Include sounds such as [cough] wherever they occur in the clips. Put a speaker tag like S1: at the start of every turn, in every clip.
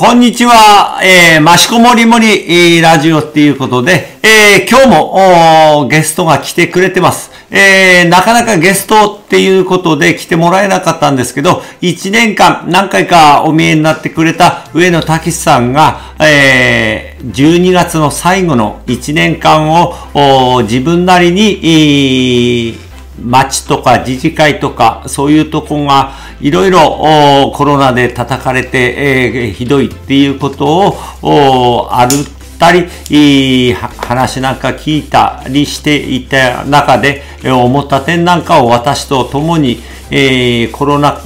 S1: こんにちは、えー、マシコモリモリ、ラジオっていうことで、えー、今日もゲストが来てくれてます。えー、なかなかゲストっていうことで来てもらえなかったんですけど、1年間何回かお見えになってくれた上野武さんが、えー、12月の最後の1年間を自分なりに、町とか自治会とか、そういうとこがいろいろコロナで叩かれて、えー、ひどいっていうことをあるたり、話なんか聞いたりしていた中で、思った点なんかを私と共に、えー、コロナ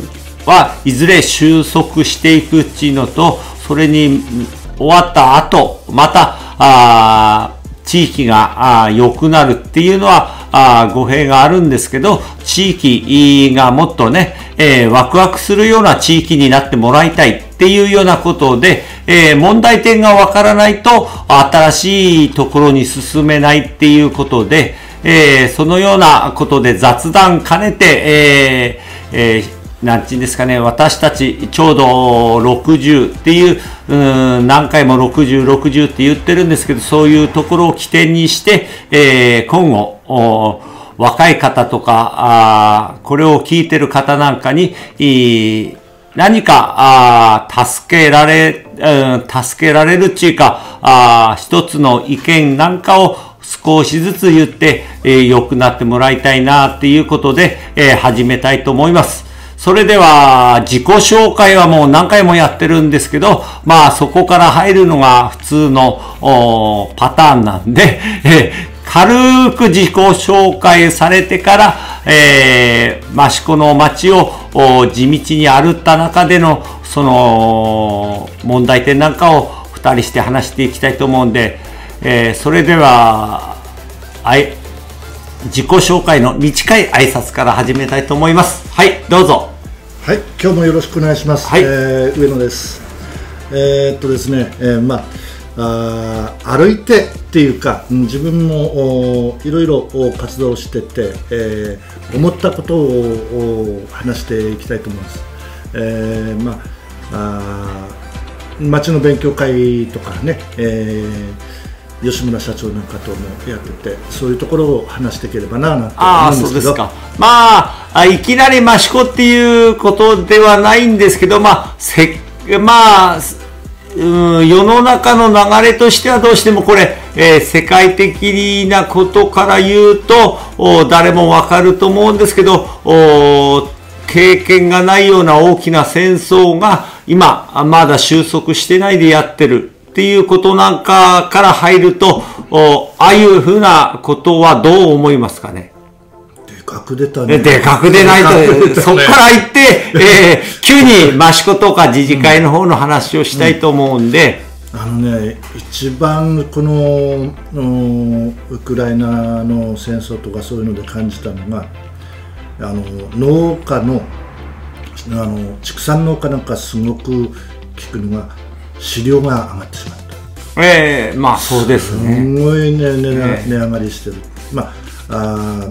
S1: はいずれ収束していくっていうのと、それに終わった後、また、あ地域が良くなるっていうのは、あ語弊があるんですけど、地域がもっとね、えー、ワクワクするような地域になってもらいたいっていうようなことで、えー、問題点がわからないと新しいところに進めないっていうことで、えー、そのようなことで雑談兼ねて、えーえーなんていうんですかね、私たちちょうど60っていう、うん何回も60、60って言ってるんですけど、そういうところを起点にして、えー、今後、若い方とか、あこれを聞いてる方なんかに、い何かあ助けられ、うん、助けられるっていうか、あ一つの意見なんかを少しずつ言って、えー、良くなってもらいたいなっていうことで、えー、始めたいと思います。それでは、自己紹介はもう何回もやってるんですけど、まあそこから入るのが普通のパターンなんで、[laughs] え軽く自己紹介されてから、えー、益子の街を地道に歩った中での、その、問題点なんかを二人して話していきたいと思うんで、えー、それでは、はい、自己紹介の短い挨拶から始めたいと思います。はい、どうぞ。
S2: はい、今日もよろしくお願いします。はい、えー、上野です。えー、っとですね、えー、まああ歩いてっていうか、うん、自分もいろいろ活動してて、えー、思ったことを話していきたいと思います。えー、まああ町の勉強会とかね、えー吉村社長なんかともやっててそういうところを話していければななんて思うんですけど。
S1: まあいきなり益子っていうことではないんですけどまあせまあうん世の中の流れとしてはどうしてもこれ、えー、世界的なことから言うとお誰もわかると思うんですけどお経験がないような大きな戦争が今まだ収束してないでやってる。っていうことなんかから入ると、ああいうふうなことはどう思いますかね？
S2: でかく出たね。
S1: でかく出ないと、ね、そこから行って、えー、急に益子とか自治会の方の話をしたいと思うんで、
S2: うん、あのね、一番このウクライナの戦争とかそういうので感じたのが、あの農家のあの畜産農家なんかすごく聞くのが、飼料が上がってしまった。
S1: ええー、まあそうですね。
S2: すごいね、ね、えー、値上がりしてる。まあ、あ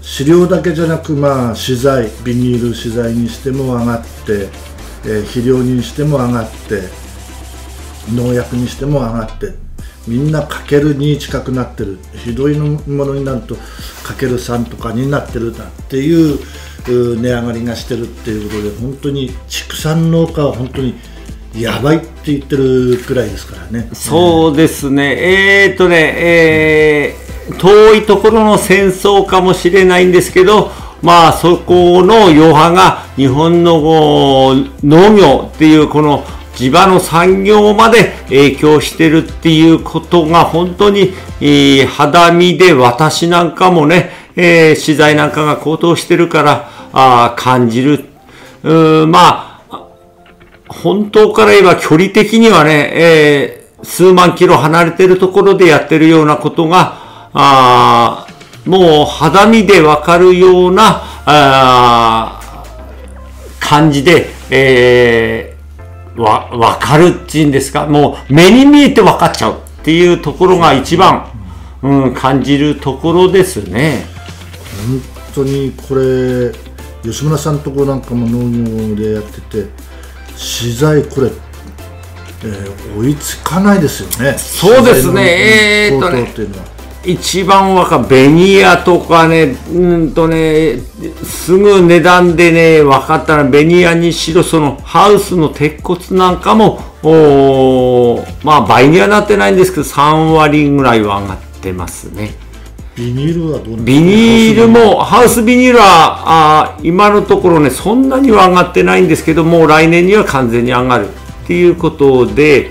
S2: 飼料だけじゃなく、まあ、資材、ビニール資材にしても上がって、えー、肥料にしても上がって、農薬にしても上がって、みんなかける2近くなってる。ひどいものになると、かける3とかになってるんだっていう値上がりがしてるっていうことで、本当に畜産農家は本当にやばいって言ってるくらいですからね。
S1: そうですね、えー、っとね、えー、遠いところの戦争かもしれないんですけど、まあそこの余波が日本の農業っていうこの地場の産業まで影響してるっていうことが本当に、えー、肌身で私なんかもね、えー、資材なんかが高騰してるからあ感じる。うま本当から言えば距離的にはね、えー、数万キロ離れてるところでやってるようなことが、あもう肌身でわかるような、あ感じで、えー、わ、わかるっていうんですか、もう目に見えてわかっちゃうっていうところが一番、うん、感じるところですね。
S2: 本当にこれ、吉村さんとこなんかも農業でやってて、資材これえー、追いつかないですよね。
S1: そうですね。えー、っとね。一番若ベニヤとかね、うんとね、すぐ値段でね、分かったらベニヤにしろ、そのハウスの鉄骨なんかも、おまあ倍にはなってないんですけど、3割ぐらいは上がってますね。
S2: ビニールはどう
S1: ビニールも、ハウスビニールは、あ今のところね、そんなには上がってないんですけど、も来年には完全に上がるっていうことで、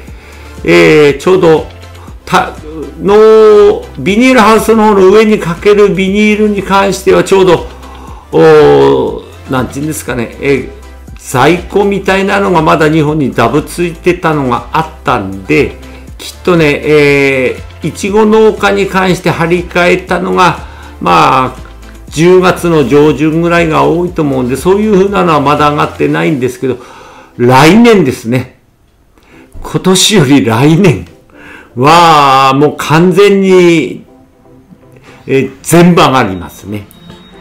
S1: えー、ちょうど、たのビニールハウスの方の上にかけるビニールに関してはちょうどおなんていうんですかね、え在庫みたいなのがまだ日本にダブついてたのがあったんできっとね、えー、いちご農家に関して張り替えたのがまあ10月の上旬ぐらいが多いと思うんでそういうふうなのはまだ上がってないんですけど来年ですね今年より来年は、もう完全に、え全部上がりますね。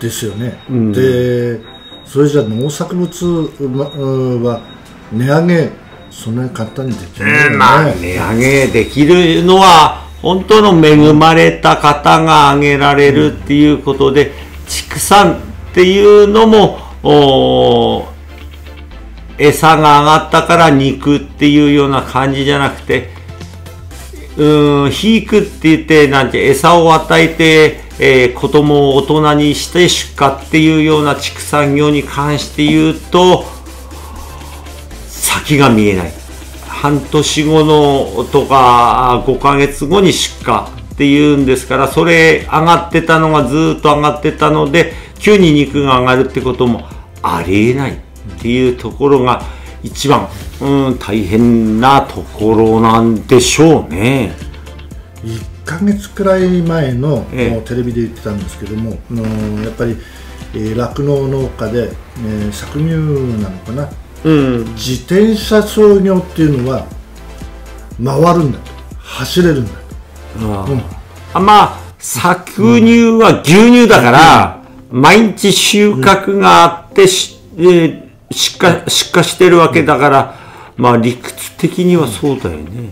S2: ですよね。うん、で、それじゃ農作物は値上げ、そんなに簡単にできない、ね、まあ、
S1: 値上げできるのは、本当の恵まれた方が上げられるっていうことで、畜産っていうのも、餌が上がったから肉っていうような感じじゃなくて、うん、肥育って言って、なんて餌を与えて、えー、子供を大人にして出荷っていうような畜産業に関して言うと、先が見えない。半年後のとか5ヶ月後に出荷っていうんですから、それ上がってたのがずっと上がってたので、急に肉が上がるってこともありえないっていうところが、一番、うん、大変なところなんでしょうね。
S2: 1か月くらい前の、ええ、テレビで言ってたんですけども、やっぱり酪農、えー、農家で、えー、搾乳なのかな、うん、自転車操業っていうのは回るんだと。走れるんだと。
S1: あ,、うん、あまあ搾乳は牛乳だから、うん、毎日収穫があってし、えー出荷、出荷してるわけだから、まあ理屈的にはそうだよね。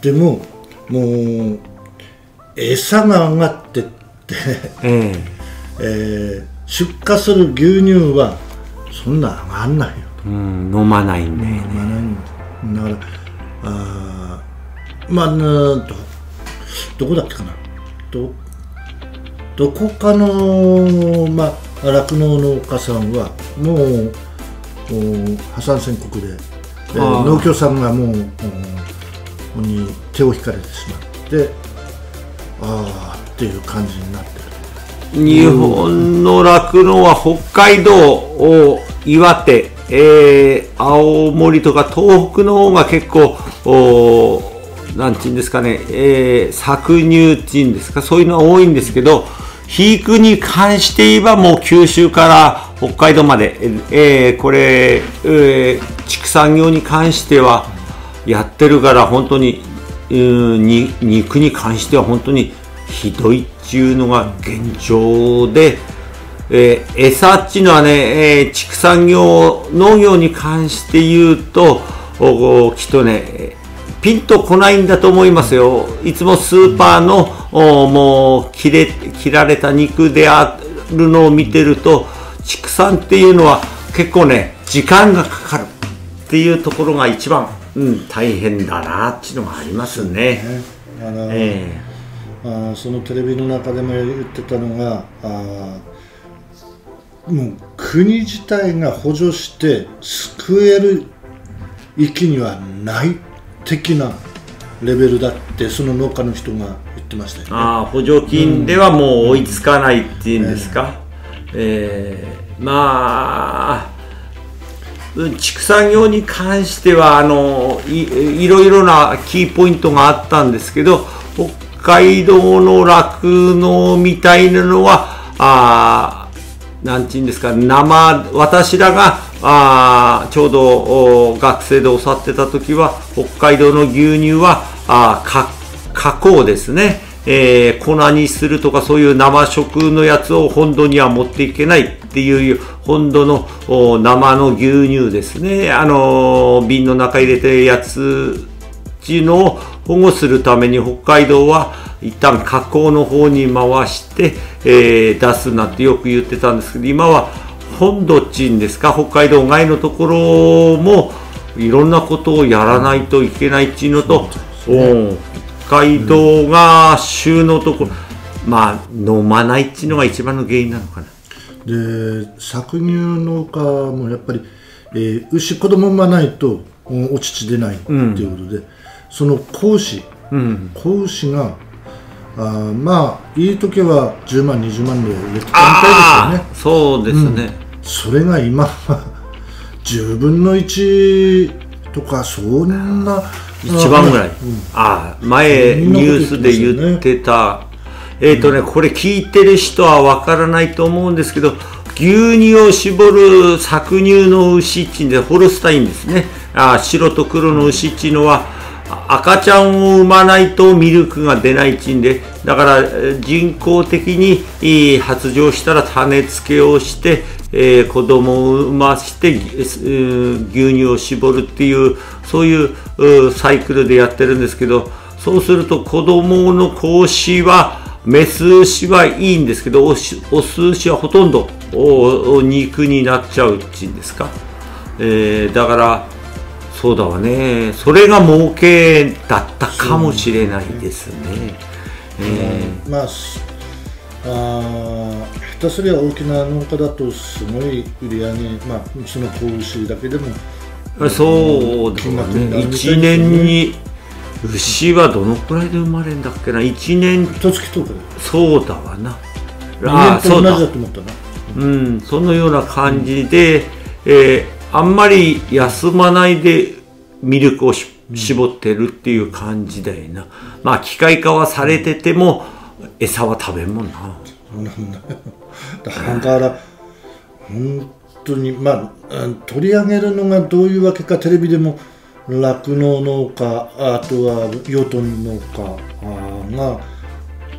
S2: でも、もう、餌が上がってってええ。えー、出荷する牛乳はそんな上がんないよ
S1: うん、飲まないんだよね。飲まない
S2: んだ。だから、あまあ、ど、どこだっけかな。ど、どこかの、まあ、酪農農家さんは、もう、破産宣告で農協さんがもうに手を引かれてしまってああっていう感じになって
S1: る日本の酪農は北海道を岩手、えー、青森とか東北の方が結構おなんていうんですかね、えー、搾乳っていうんですかそういうのは多いんですけど肥育に関して言えばもう九州から北海道まで、えー、これ、えー、畜産業に関してはやってるから本当に、うん、に肉に関しては本当にひどいっていうのが現状で、えー、餌っていうのはね、えー、畜産業、農業に関して言うと、きっとね、ピンとこないんだと思いますよ。いつもスーパーのもう切れ切られた肉であるのを見てると畜産っていうのは結構ね時間がかかるっていうところが一番、うん、大変だなっていうのがありますね。あの
S2: えー、あそのテレビの中でも言ってたのがあもう国自体が補助して救える域にはない的なレベルだってその農家の人が言ってましたよね。
S1: ああ補助金ではもう追いつかないっていうんですか、うん、えー、まあ畜産業に関してはあのいいろいろなキーポイントがあったんですけど北海道の酪農みたいなのはあなんていうんですか生私らがあちょうど学生で教わってた時は北海道の牛乳はあ加工ですね、えー、粉にするとかそういう生食のやつを本土には持っていけないっていう本土の生の牛乳ですね。あの瓶の中入れてやつていうのを保護するために北海道は一旦河口の方に回して、えー、出すなってよく言ってたんですけど今は本土地ですか？北海道外のところもいろんなことをやらないといけないっていうのと、ね、北海道が州のところ、まあ飲まないっていうのが一番の原因なのかな。
S2: で搾乳農家もやっぱり、えー、牛子供産まないとお乳出ないっていうことで、うん、その子牛、うん、子牛があまあいい時は10万20万で売れてたみたいですよね。
S1: そうですね、
S2: うん、それが今は [laughs] 10分の1とかそんな
S1: 一番ぐらい、うん、ああ前ニュースで言ってた。えっ、ー、とね、これ聞いてる人はわからないと思うんですけど、牛乳を絞る搾乳の牛っていうんで、ホルスタインですね。あ白と黒の牛っていうのは、赤ちゃんを産まないとミルクが出ないちんで、だから人工的に発情したら種付けをして、えー、子供を産まして牛乳を絞るっていう、そういうサイクルでやってるんですけど、そうすると子供の子牛は、メス牛はいいんですけどオス牛はほとんど肉になっちゃうっていうんですか、えー、だからそうだわね。それが儲けだったかもしれないですね。
S2: えー、まああ下手すりゃ大きな農家だとすごい売り上げ、まあ、その子牛だけでも
S1: そうだね。1年に牛はどのくらいで生まれるんだっけな。1年
S2: 一月10日
S1: そうだわな。
S2: ああそうだ。
S1: うんそのような感じで、うん、えー、あんまり休まないでミルクを絞ってるっていう感じだよな、まあ機械化はされてても餌は食べんもんな。だ。[laughs]
S2: から本当にまあ取り上げるのがどういうわけかテレビでも酪農農家あとは養豚農家が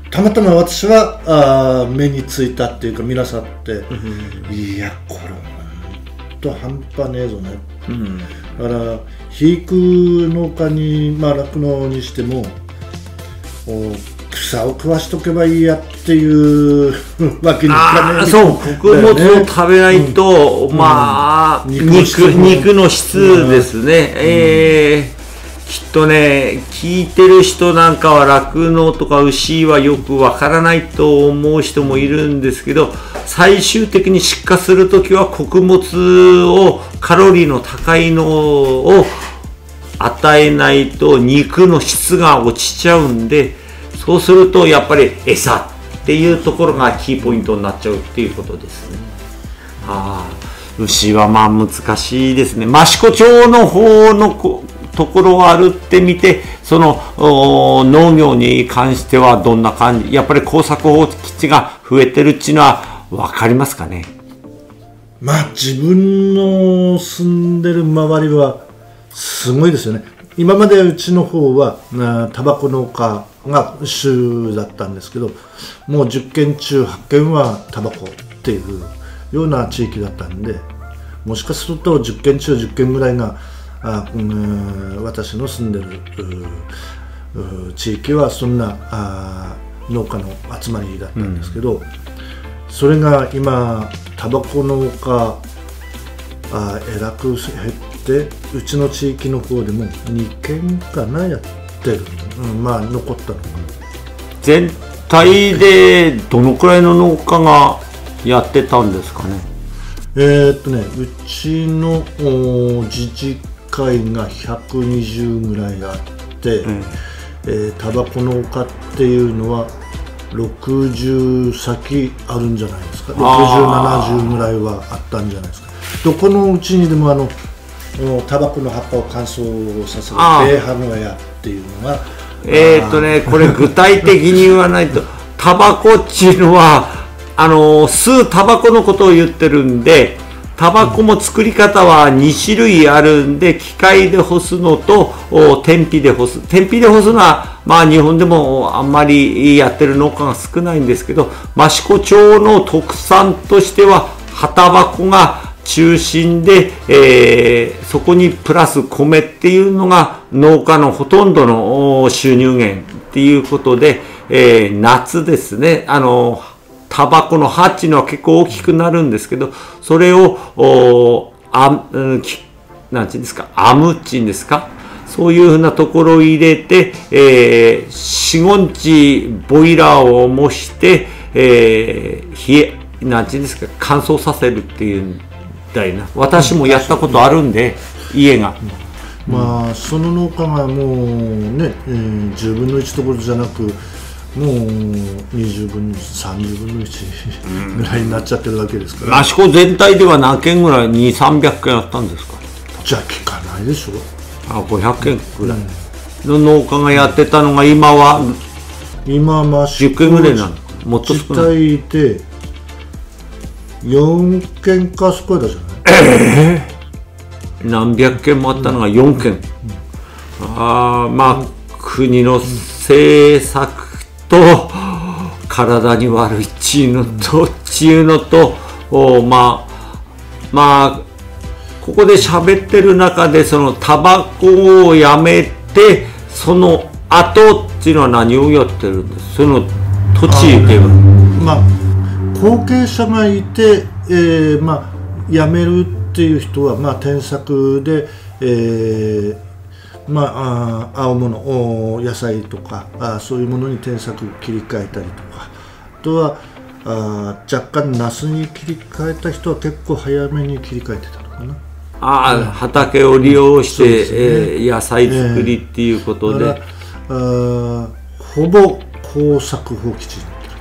S2: たまたま私はあ目についたっていうか見なさって、うん、いやこれと半端ねえぞね、うん、だから肥育農家にまあ酪農にしても草を食わしとけばいいやっていうわけにいか
S1: ないそう。穀物を食べないと、うん、まあ、うん、肉肉の質ですね、うん、えー、きっとね聞いてる人なんかは酪農とか牛はよくわからないと思う人もいるんですけど最終的に出荷する時は穀物をカロリーの高いのを与えないと肉の質が落ちちゃうんでそうするとやっぱり餌っていうところがキーポイントになっちゃうっていうことですね。あ牛はまあ難しいですね。益子町の方のところを歩ってみて、その農業に関してはどんな感じ、やっぱり耕作放棄地が増えてるっていうのは分かりますかね？
S2: まあ自分の住んでる周りはすごいですよね。今までうちの方はタバコ農家が主だったんですけどもう10件中8件はタバコっていうような地域だったんでもしかすると10件中10件ぐらいがあ、うん、私の住んでる地域はそんなあ農家の集まりだったんですけど、うん、それが今タバコ農家あえらく減ってうちの地域の方でも2軒かなやってる、うん、まあ残ったのかな
S1: 全体でどのくらいの農家がやってたんですかね？
S2: えー、っとねうちの自治会が120ぐらいあって、うん、えー、タバコ農家っていうのは60先あるんじゃないですか。6070ぐらいはあったんじゃないですか。どこのうちにでもあのタバコの葉っぱを乾燥させるベー。ハム屋っていうのが
S1: えー、っとねこれ具体的に言わないと [laughs] タバコっちのはあの吸うタバコのことを言ってるんでタバコも作り方は2種類あるんで機械で干すのと天日で干す。天日で干すのはまあ日本でもあんまりやってる農家が少ないんですけど益子町の特産としては葉タバコが中心で、えー、そこにプラス米っていうのが農家のほとんどの収入源っていうことで、えー、夏ですね、あの、タバコのハッチのは結構大きくなるんですけど、それを、あ、なんていうんですか、アムチンですか？そういうふうなところを入れて、えー、4、5日ボイラーを模して、えー、冷え、なんていうんですか、乾燥させるっていうみたいな私もやったことあるんで、家が。
S2: まあ、その農家がもうね、えー、10分の1ところじゃなくもう20分の1、30分の1ぐらいになっちゃってるわけですから、
S1: 益子全体では何件ぐらい？2、300件あったんですか？
S2: じゃあ聞かないでしょ。
S1: あ500件ぐらい。の農家がやってたのが今は
S2: 今は
S1: 10件ぐらいなのもっと少ない。
S2: で4件か少ないじゃない？
S1: えー、何百件もあったのが4件、うん、ああまあ国の政策と体に悪いっちゅうのと、っちゅうのとおまあまあここで喋ってる中でそのタバコをやめてその後っていうのは何をやってるんです？その土地では。
S2: まあ後継者がいて、えー、まあ辞めるっていう人はまあ添削で、えー、まあ、あ青物野菜とかあそういうものに添削切り替えたりとか。あとはあ若干ナスに切り替えた人は結構早めに切り替えてたのかな。
S1: ああ、畑を利用して、ね。えー、野菜作りっていうことで、
S2: えー、あほぼ耕作放棄地になってる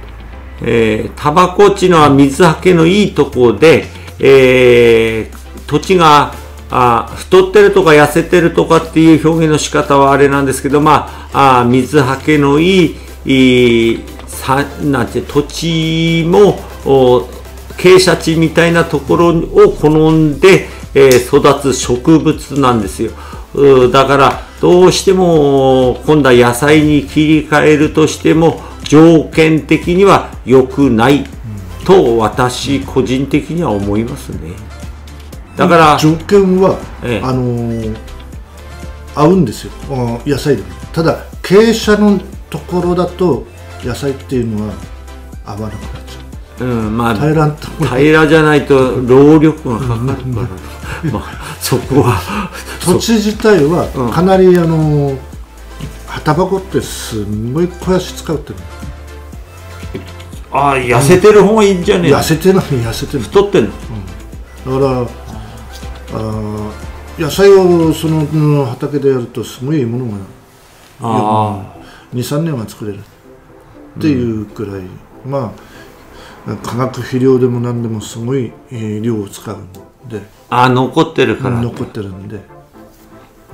S1: と、えー、タバコっちのは水はけのいいところで、えー、土地があ太ってるとか痩せてるとかっていう表現の仕方はあれなんですけど、まあ、あ水はけのいいいさなんて土地も傾斜地みたいなところを好んで、えー、育つ植物なんですよ。だからどうしても今度は野菜に切り替えるとしても条件的には良くないと私個人的には思いますね。だから
S2: 条件は、ええ、あのー、合うんですよ。野菜でも。ただ傾斜のところだと野菜っていうのは合わなくなっちゃう、うんまあ、
S1: 平ら平らじゃないと労力がかかるから。[laughs] まあ、そこは [laughs]
S2: 土地自体はかなり、あのタバコってすんごい肥やし使うってる
S1: ああ痩せてる方がいいんじゃねえ
S2: 痩せてない痩せてる
S1: 太ってんの、
S2: うん、だからあ野菜をその畑でやるとすごいいいものが23年は作れるっていうくらい、うん、まあ化学肥料でも何でもすごい、えー、量を使うんで。
S1: あ残ってるから。
S2: 残ってるんで。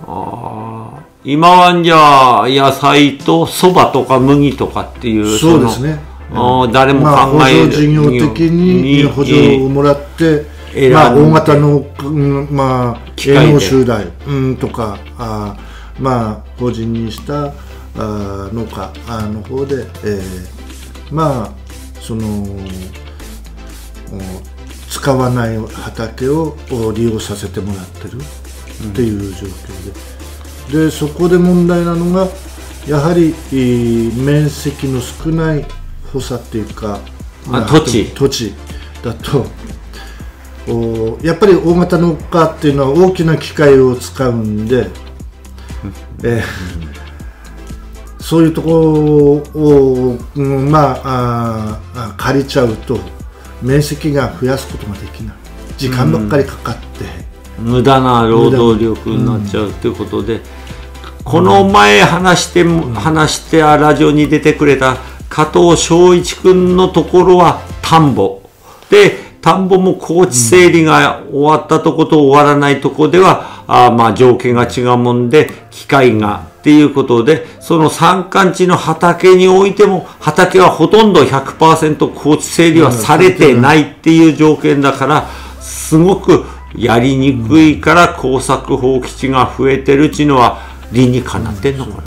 S1: ああ今はじゃあ野菜とそばとか麦とかっていう
S2: そうですね。
S1: あ誰も考える、まあ、補
S2: 助事業的に補助をもらってまあ、大型の、まあ、営農集団、うん、とかあまあ法人にしたあ農家の方で、えー、まあその使わない畑を利用させてもらってるっていう状況で、でそこで問題なのがやはり面積の少ない補佐っていうか、
S1: まあ、土地。
S2: 土地だとおやっぱり大型農家っていうのは大きな機械を使うんで、えー、そういうところを、まああ借りちゃうと面積が増やすことができない。時間ばっかりかかって、
S1: 無駄な労働力になっちゃうということで、この前話して、話してラジオに出てくれた加藤翔一君のところは田んぼ。で田んぼも高地整理が終わったとこと終わらないとこでは、あまあ条件が違うもんで機械がっていうことで、その山間地の畑においても、畑はほとんど100%高地整理はされてないっていう条件だから、すごくやりにくいから耕作放棄地が増えてるっていうのは理にかなってんのか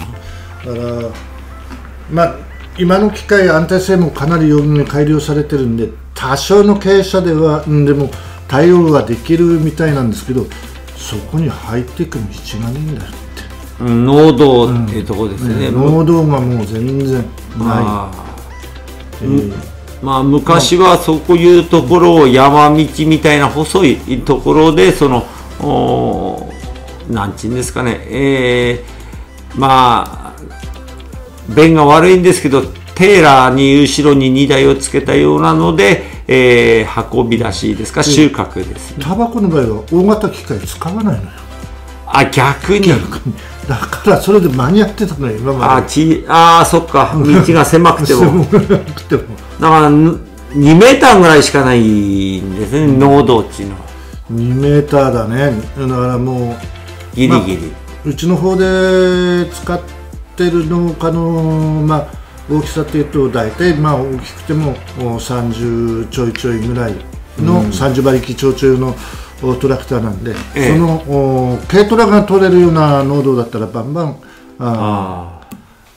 S1: な。
S2: だから、まあ、今の機械安定性もかなり余分に改良されてるんで、多少の傾斜では、でも、対応ができるみたいなんですけどそこに入っていく道がねえんだよって。
S1: 農道っていうところですね,、
S2: 農道がもう全然ない、
S1: えー、まあ昔はそういうところを山道みたいな細いところでそのおなんちんですかね。えー、まあ便が悪いんですけどテーラーに後ろに荷台をつけたようなので、えー、運び出しですか収穫です
S2: タバコの場合は大型機械使わないのよ。
S1: あ逆に。逆
S2: に。だからそれで間に合ってたのよ今まで。
S1: あちあそっか。道が狭くても。[laughs] だから2メーターぐらいしかないんですね、うん、農道っていうの。は
S2: 2メーターだね。だからも
S1: うギリギリ、ま
S2: あ、うちの方で使ってる農家のまあ大きさっていうと大体まあ大きくても30ちょいちょいぐらいの、うん、30馬力超中のトラクターなんで、ええ、その軽トラが取れるような濃度だったらバンバンあ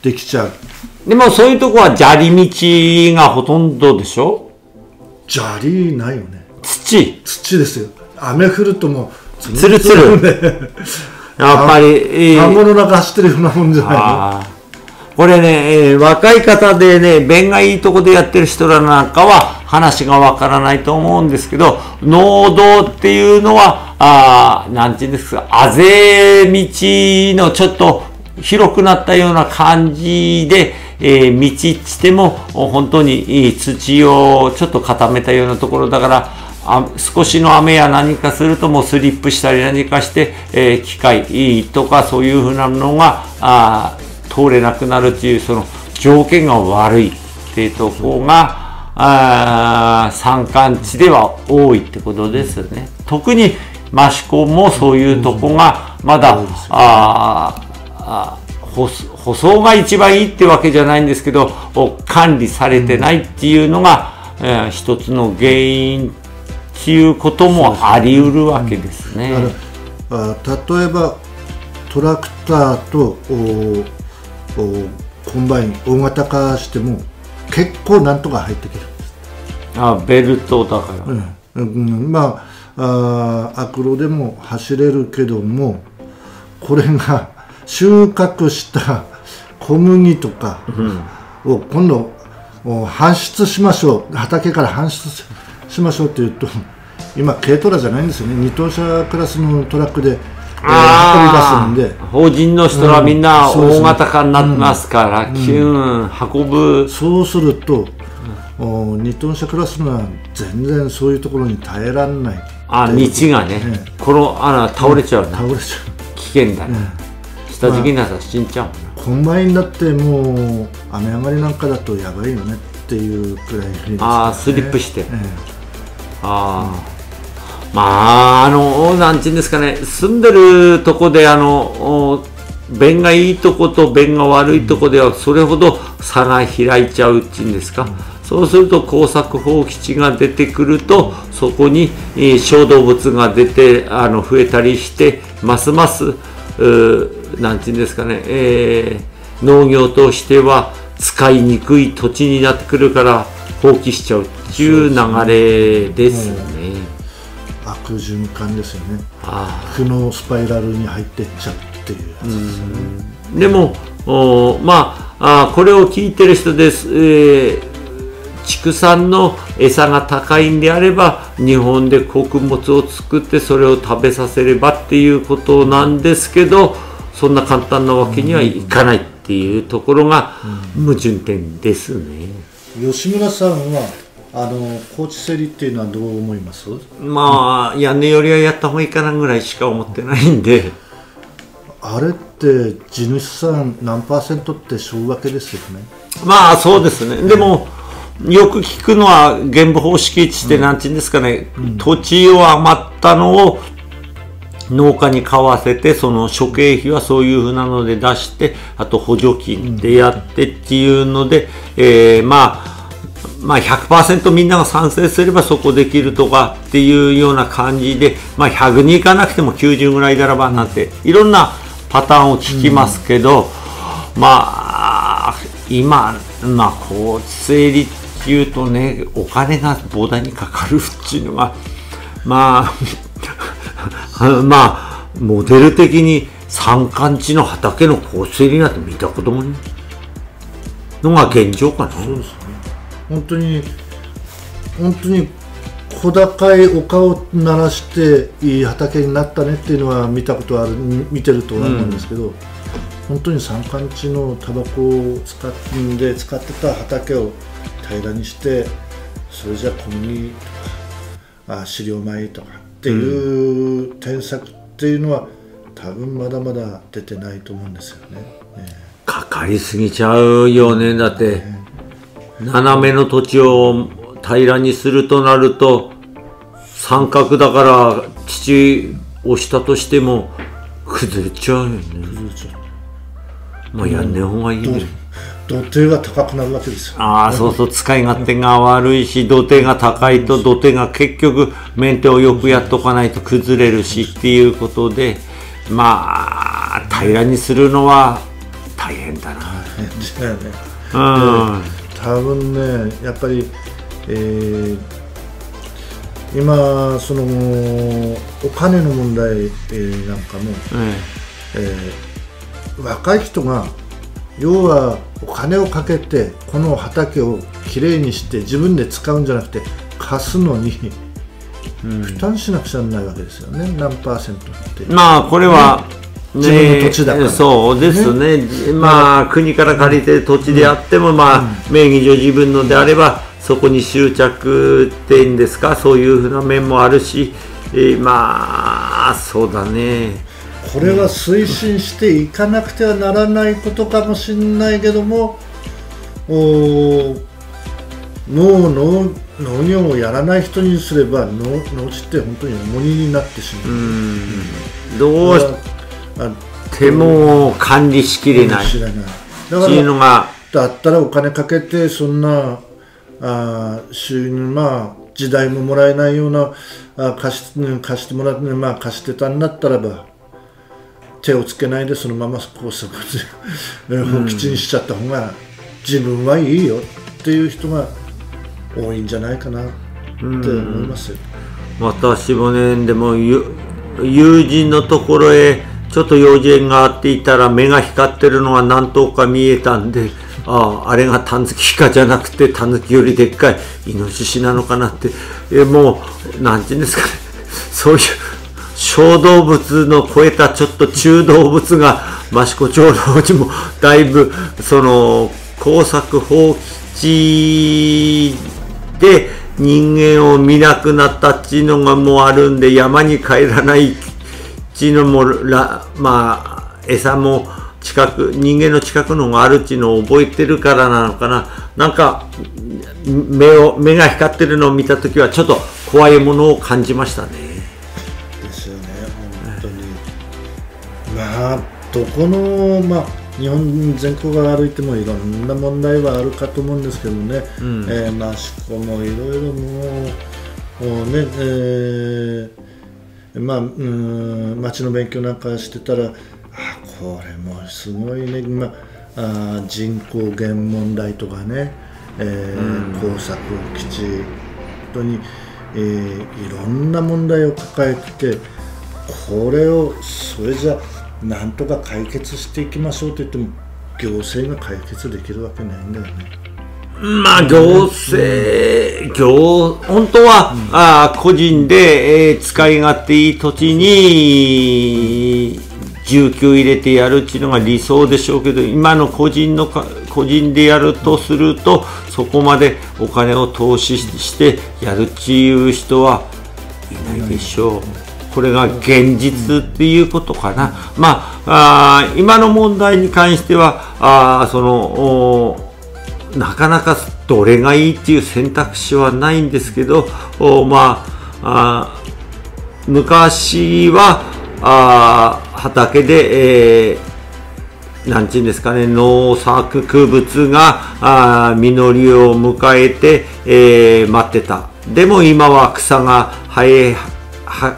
S2: できちゃう。
S1: でもそういうとこは砂利道がほとんどでしょ？
S2: 砂利ないよね。
S1: 土。
S2: 土ですよ。雨降るとも
S1: うつるつるやっぱり
S2: 田んぼの中走ってるようなもんじゃないの？
S1: これね、えー、若い方でね、弁がいいとこでやってる人らなんかは話がわからないと思うんですけど、農道っていうのは、あなんていうんですか、あぜ道のちょっと広くなったような感じで、えー、道しても本当に土をちょっと固めたようなところだから、あ少しの雨や何かするともうスリップしたり何かして、えー、機械とかそういうふうなのがあ通れなくなるっていうその条件が悪いっていうところがあ山間地では多いってことですね。特に益子もそういうとこがまだ、ああ舗装が一番いいってわけじゃないんですけど管理されてないっていうのが、えー、一つの原因っていうこともあり得るわけですね。
S2: あ例えばトラクターとコンバイン大型化しても結構なんとか入ってきるんです。
S1: あベルトだから、
S2: うん。うん、まああアクロでも走れるけどもこれが収穫した小麦とかを今度搬出しましょう。畑から搬出しましょうっていうと今軽トラじゃないんですよね。2トン車クラスのトラックで
S1: 運び出すんで。法人の人はみんな大型化になってますから、うん、運ぶ。
S2: そうすると、うん、2トン車クラスのは全然そういうところに耐えられない。
S1: あ道がね、ね、このあ倒れちゃう、
S2: 倒れちゃう。
S1: 危険だね、下敷きになったら死んじゃう、ま
S2: あ、コンバインだってもう雨上がりなんかだとやばいよねっていうくらい、
S1: ね、ああスリップして、ああ、まあ、あの、なんていうんですかね、住んでるとこで、あの、便がいいとこと便が悪いとこではそれほど差が開いちゃうっていうんですか、そうすると耕作放棄地が出てくるとそこに、小動物が出てあの増えたりしてますますなんていうんですかね、えー、農業としては使いにくい土地になってくるから放棄しちゃうっていう流れですね。
S2: 悪循環ですよね。負のスパイラルに入ってっちゃうっていうやつですよね。
S1: でもおまああこれを聞いてる人です、えー畜産の餌が高いんであれば日本で穀物を作ってそれを食べさせればっていうことなんですけどそんな簡単なわけにはいかないっていうところが矛盾点ですね。
S2: 吉村さんはあの高知競りっていうのはどう思います？
S1: まあ屋根よりはやった方がいいかなぐらいしか思ってないんで。
S2: あれって地主さん何パーセントってしょうわけですよね？
S1: まあそうですね、でもよく聞くのは原部方式ってなんていうんですかね、うん、土地を余ったのを農家に買わせてその諸経費はそういうふうなので出してあと補助金でやってっていうので、うん、えー、まあまあ100%みんなが賛成すればそこできるとかっていうような感じで、まあ100にいかなくても90ぐらいだらばなんていろんなパターンを聞きますけど、うん、まあ今、まあ交通整理っていうとね、お金が膨大にかかるっていうのが、まあ [laughs] まあモデル的に山間地の畑の構成になって見たこともないのが現状かな。そうですね。
S2: 本当に本当に小高い丘を鳴らしていい畑になったねっていうのは見たことある見てると思うんですけど、うん、本当に山間地のタバコを使って使ってた畑を平らにしてそれじゃ小麦とかあ飼料米とかっていう添削っていうのは、多分まだまだ出てないと思うんですよね。ね
S1: かかりすぎちゃうよねだって、ね、斜めの土地を平らにするとなると三角だから土をしたとしても崩れちゃうよね。崩れちゃう。まあやんねえ方がいいね、
S2: 土手が高くなるわけですよ。
S1: ああそうそう。使い勝手が悪いし土手が高いと土手が結局メンテをよくやっとかないと崩れるしっていうことでまあ平らにするのは大変だな。大変だよね。
S2: うん多分ねやっぱりえー、今そのお金の問題、えー、なんかも、ええー、若い人が要はお金をかけてこの畑をきれいにして自分で使うんじゃなくて貸すのに負担しなくちゃならないわけですよね、何パーセントって。
S1: まあこれは、
S2: ね、自分の土地だから、
S1: そうですね、ね、まあ国から借りてる土地であっても、まあ、名義上自分のであればそこに執着っていうんですか？そういうふうな面もあるし、えー、まあそうだね。
S2: これは推進していかなくてはならないことかもしれないけどもおもう農農業をやらない人にすれば農農地って本当に重荷になってしまう。う
S1: どうしても管理しきれない。だ
S2: からだったらお金かけてそんなあ収入まあ時代ももらえないようなあ貸し貸してもらって、まあ、貸してたんだったらば手をつけないでそのまま高速で [laughs] 放棄地にしちゃった方が自分はいいよっていう人が多いんじゃないかなって思いますよ。
S1: 私もねでも友人のところへちょっと用事があっていたら目が光ってるのが何頭か見えたんであああれがタヌキかじゃなくてタヌキよりでっかいイノシシなのかなって。えもうなんていうんですかね。そういう小動物の超えたちょっと中動物が益子町のうちもだいぶその工作放棄地で人間を見なくなったっていうのがもうあるんで山に帰らないっていうのもまあ餌も近く人間の近くのがあるっていうのを覚えてるからなのかな。なんか目を目が光ってるのを見た時はちょっと怖いものを感じましたね。
S2: ですよね本当に。まあどこのまあ日本全国が歩いてもいろんな問題はあるかと思うんですけどね、うん、えー、益子もいろいろもうもうね、えー、まあうん町の勉強なんかしてたらあこれもすごいね、まあ、人口減問題とかね、えー、工作基地本当に、えー、いろんな問題を抱えててこれをそれじゃなんとか解決していきましょうと言っても行政が解決できるわけないんだよね。
S1: まあ、行政、行、本当は、うん、あ個人で、えー、使い勝手いい土地に、重給入れてやるっていうのが理想でしょうけど今の個人のか個人でやるとするとそこまでお金を投資してやるっていう人はいないでしょう。これが現実っていうことかな。まあ、あ今の問題に関しては、あその、なかなかどれがいいっていう選択肢はないんですけど、まあ、あ昔は、あ畑で、えー、なんていうんですかね、農作物があ実りを迎えて、えー、待ってた。でも今は草が生え、は、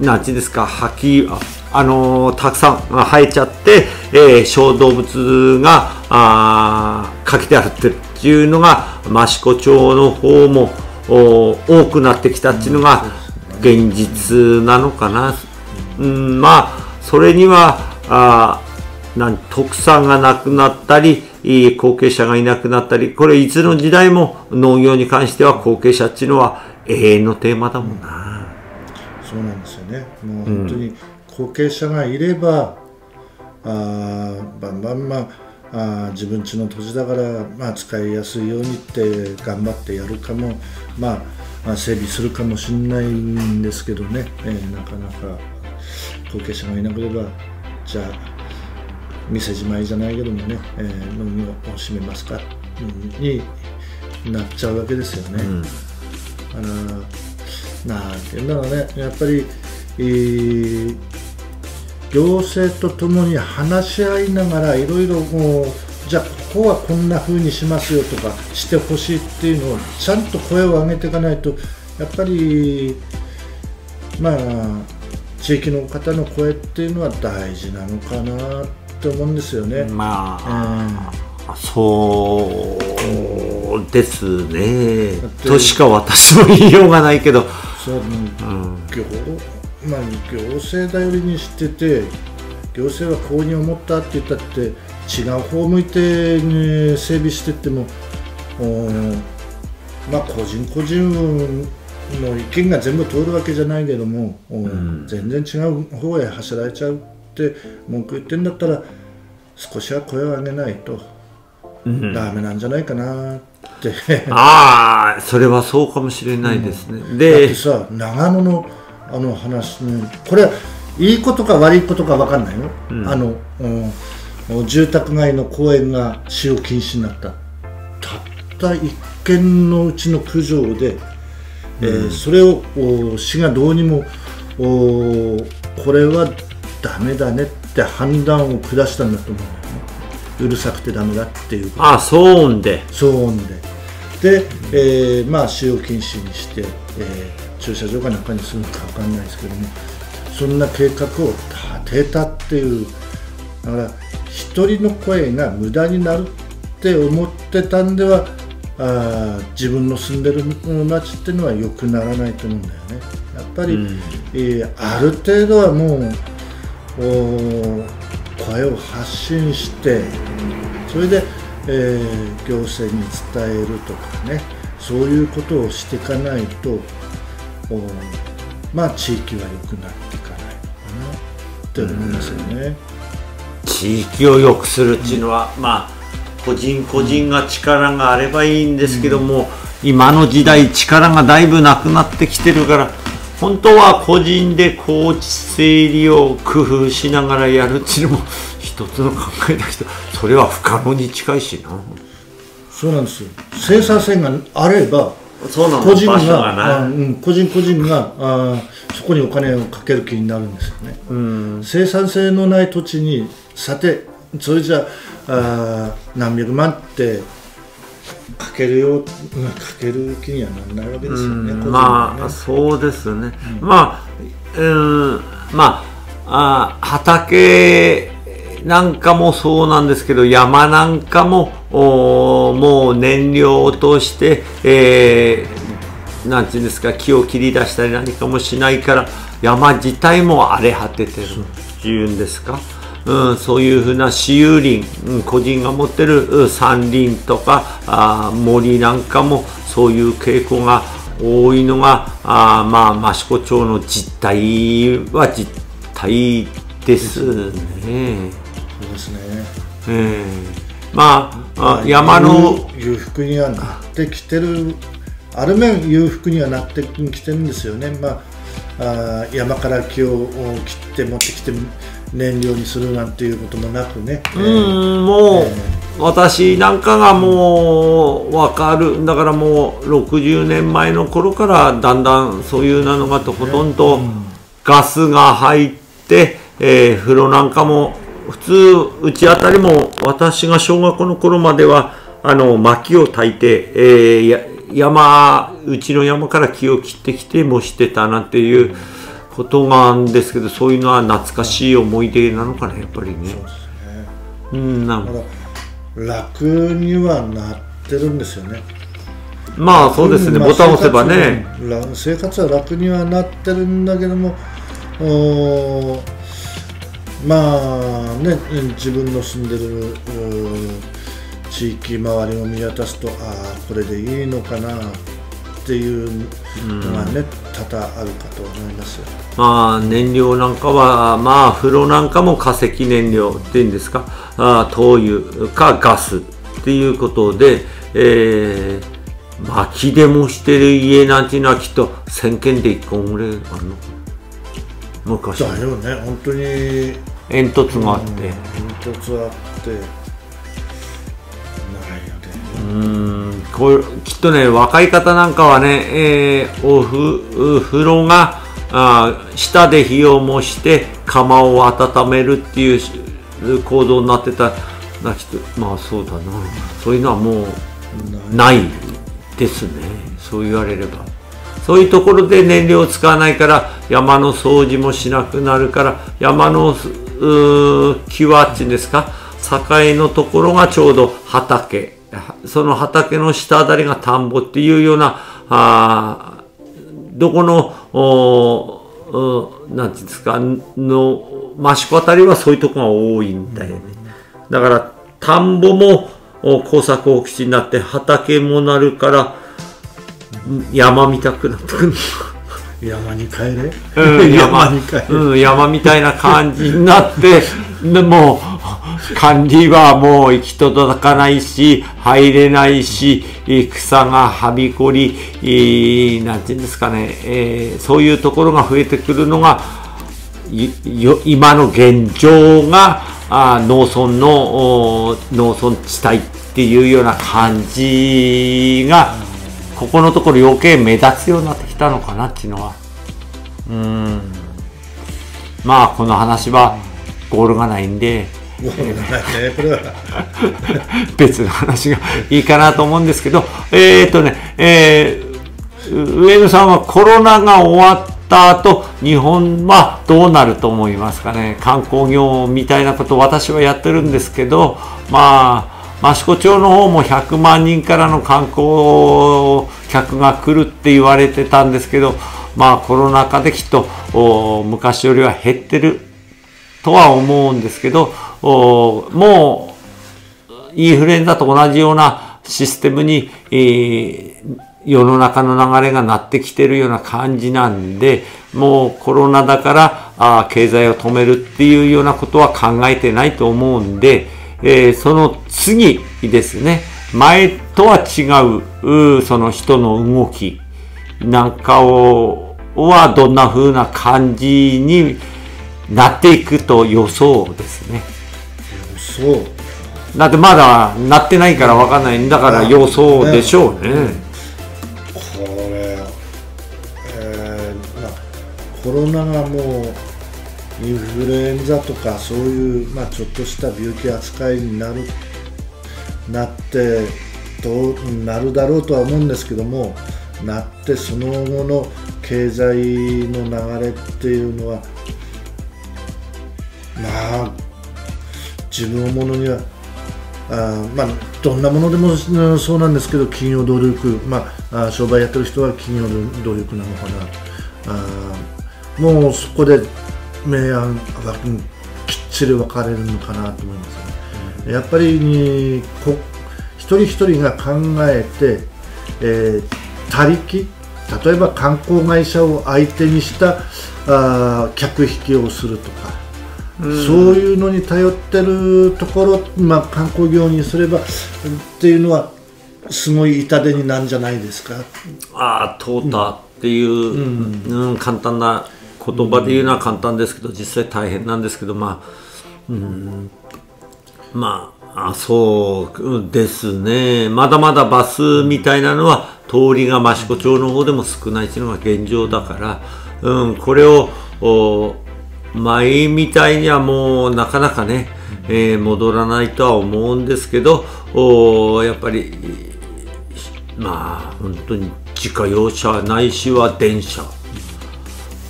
S1: なんていうんですか、吐き、あのー、たくさん生えちゃって、えー、小動物が、あかけてるっていうのが、益子町の方も多くなってきたっていうのが、現実なのかな、うん、まあそれにはあなん特産がなくなったり後継者がいなくなったりこれいつの時代も農業に関しては後継者っていうのは永遠のテーマだもんな、
S2: そうなんですよね。もう本当に後継者がいれば、うん、あバンバンまああ自分ちの土地だから、まあ、使いやすいようにって頑張ってやるかも、まあ、まあ、整備するかもしれないんですけどね、えー、なかなか後継者がいなければじゃあ店じまいじゃないけどもね、えー、飲みを閉めますか、うん、になっちゃうわけですよね。うん、あなんていうんだろうね。やっぱり、えー行政とともに話し合いながらいろいろじゃあここはこんな風にしますよとかしてほしいっていうのをちゃんと声を上げていかないとやっぱりまあ地域の方の声っていうのは大事なのかなって思うんですよね。
S1: まあ、うん、そうですね。としか私も言いようがないけど。そう、うん、
S2: まあ、行政頼りにしてて行政はこうに思ったって言ったって違う方向いて、ね、整備してってもまあ個人個人の意見が全部通るわけじゃないけども、うん、全然違う方へ走られちゃうって文句言ってんだったら少しは声を上げないと、うん、ダメなんじゃないかなって。
S1: ああそれはそうかもしれないですね、
S2: うん、でだってさ長野のあの話、これはいいことか悪いことか分かんないよ、うん、あの、うん、住宅街の公園が使用禁止になった。たった一軒のうちの苦情で、うん、えー、それを市がどうにもおこれはダメだねって判断を下したんだと思うんだよね。うるさくてダメだっていう
S1: あ騒音で。
S2: 騒音で。で、えー、まあ使用禁止にして、えー駐車場か中にするのか分かんないですけどもそんな計画を立てたっていうだから一人の声が無駄になるって思ってたんではあ自分の住んでる町っていうのは良くならないと思うんだよね。やっぱり、うん、えー、ある程度はもう声を発信してそれで、えー、行政に伝えるとかね。そういうことをしていかないとまあ地域は良くなっていかないのかなって思いますよね。
S1: 地域を良くするっていうのは、うん、まあ個人個人が力があればいいんですけども、うん、今の時代力がだいぶなくなってきてるから本当は個人で高知整理を工夫しながらやるっていうのも一つの考えだけどそれは不可能に近いしな。
S2: そうなんですよ。生産性があれば個人が、うん、個人個人があそこにお金をかける気になるんですよね、うん、生産性のない土地にさてそれじゃあ何百万ってかけるよ [laughs] かける気にはならないわけですよね、
S1: ね。まあそうですね、うん、まあうんまああ畑なんかもそうなんですけど山なんかももう燃料落として、えー、なんていうんですか木を切り出したり何かもしないから山自体も荒れ果ててるっていうんですか、うん、そういうふうな私有林、うん、個人が持ってる山林とかあ森なんかもそういう傾向が多いのがあまあ益子町の実態は実態ですね。
S2: ですね。
S1: えー、まああ山の
S2: 裕福にはなってきてる。ある面裕福にはなってきてるんですよね、まあ、あ山から木を切って持ってきて燃料にするなんていうこともなくね。
S1: うん、もう、えー、私なんかがもう分かる。だからもう60年前の頃からだんだんそういうなのがとほとんどガスが入って、えー、風呂なんかも普通うちあたりも私が小学校の頃まではあの薪を焚いて、えー、山うちの山から木を切ってきてもしてたなんていうことがあるんですけどそういうのは懐かしい思い出なのかなやっぱりね。そうですね
S2: うんなん楽にはなってるんですよね。
S1: まあそうですね、
S2: まあ
S1: ボタンを押せばね、
S2: 生活生活は楽にはなってるんだけどもまあね自分の住んでる地域周りを見渡すとああこれでいいのかなっていうのがね、多々あるかと思いますよ。
S1: まあ燃料なんかは、まあ風呂なんかも化石燃料っていうんですか、あ灯油かガスっていうことで、えー薪でもしてる家なんていうのはきっと1000軒で1本ぐらいあるの昔
S2: だよね本当に
S1: 煙突があって、
S2: 煙突あってないよね。
S1: うん。これきっとね若い方なんかはね、えーおふ風呂があ下で火を燃して釜を温めるっていう行動になってたなきっとまあそうだな。そういうのはもうないですね。そう言われれば。そういうところで燃料を使わないから山の掃除もしなくなるから山のうー際っていうんですか？境のところがちょうど畑。その畑の下あたりが田んぼっていうようなあどこのおなんていうんですか？の益子あたりはそういうとこが多いんだよねだから田んぼも耕作放棄地になって畑もなるから山見たくなってくる
S2: 山に帰れ、
S1: うん山
S2: 山に帰れ、
S1: うん、山みたいな感じになって、で [laughs] もう、管理はもう行き届かないし、入れないし、えー草がはびこり、えーなんていうんですかね、えーそういうところが増えてくるのが、今の現状があー農村のお農村地帯っていうような感じが、ここのところ余計目立つようになってきたのかなっていうのは。うん。まあ、この話はゴールがないんで、
S2: もうねこれは
S1: 別の話がいいかなと思うんですけど、えーっとね、えー上野さんはコロナが終わった後、日本はどうなると思いますかね？観光業みたいなことを私はやってるんですけど、まあ、益子町の方も100万人からの観光客が来るって言われてたんですけど、まあコロナ禍できっと昔よりは減ってるとは思うんですけど、もうインフルエンザと同じようなシステムに、えー世の中の流れがなってきてるような感じなんで、もうコロナだからあ経済を止めるっていうようなことは考えてないと思うんで、えーその次ですね、前とは違うその人の動きなんかをはどんな風な感じになっていくと予想ですね。
S2: そう
S1: だってまだなってないからわかんないんだから予想でしょうね。
S2: これ、えーまあ、コロナがもうインフルエンザとかそういう、まあ、ちょっとした病気扱いになるなってどうなるだろうとは思うんですけどもなってその後の経済の流れっていうのはまあ自分をものにはあまあ、どんなものでもそうなんですけど企業努力、まあ、商売やってる人は企業努力なのかな。あもうそこで明暗がうんきっちり分かれるのかなと思いますね、やっぱりにこ一人一人が考えて、えー他力例えば観光会社を相手にしたあー客引きをするとかそういうのに頼ってるところ、まあ、観光業にすればっていうのはすごい痛手になるんじゃないですか。
S1: ああ、通ったっていう、うん簡単な言葉で言うのは簡単ですけど、実際大変なんですけど、まあ、うん、まあ、あそうですね。まだまだバスみたいなのは、通りが益子町の方でも少ないっていうのが現状だから、うん、これを、お前みたいにはもうなかなかね、えー戻らないとは思うんですけど、おやっぱり、まあ本当に自家用車ないしは電車